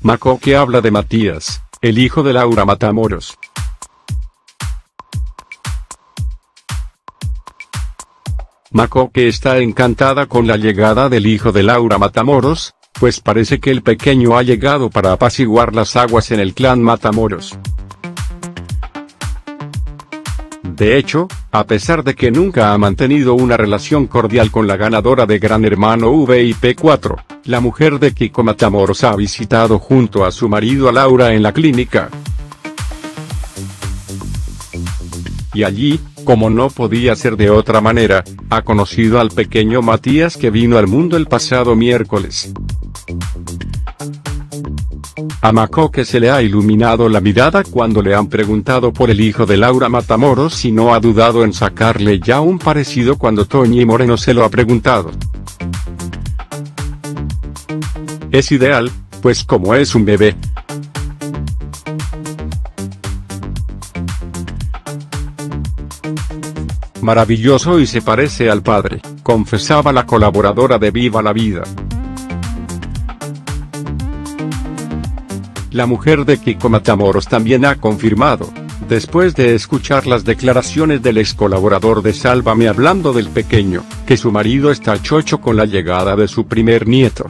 Macoque habla de Matías, el hijo de Laura Matamoros. Macoque está encantada con la llegada del hijo de Laura Matamoros, pues parece que el pequeño ha llegado para apaciguar las aguas en el clan Matamoros. De hecho, a pesar de que nunca ha mantenido una relación cordial con la ganadora de Gran Hermano VIP4, la mujer de Kiko Matamoros ha visitado junto a su marido a Laura en la clínica. Y allí, como no podía ser de otra manera, ha conocido al pequeño Matías que vino al mundo el pasado miércoles. A Macoque se le ha iluminado la mirada cuando le han preguntado por el hijo de Laura Matamoros y no ha dudado en sacarle ya un parecido cuando Toñi Moreno se lo ha preguntado. Es ideal, pues como es un bebé. Maravilloso y se parece al padre, confesaba la colaboradora de Viva la Vida. La mujer de Kiko Matamoros también ha confirmado, después de escuchar las declaraciones del ex colaborador de Sálvame hablando del pequeño, que su marido está chocho con la llegada de su primer nieto.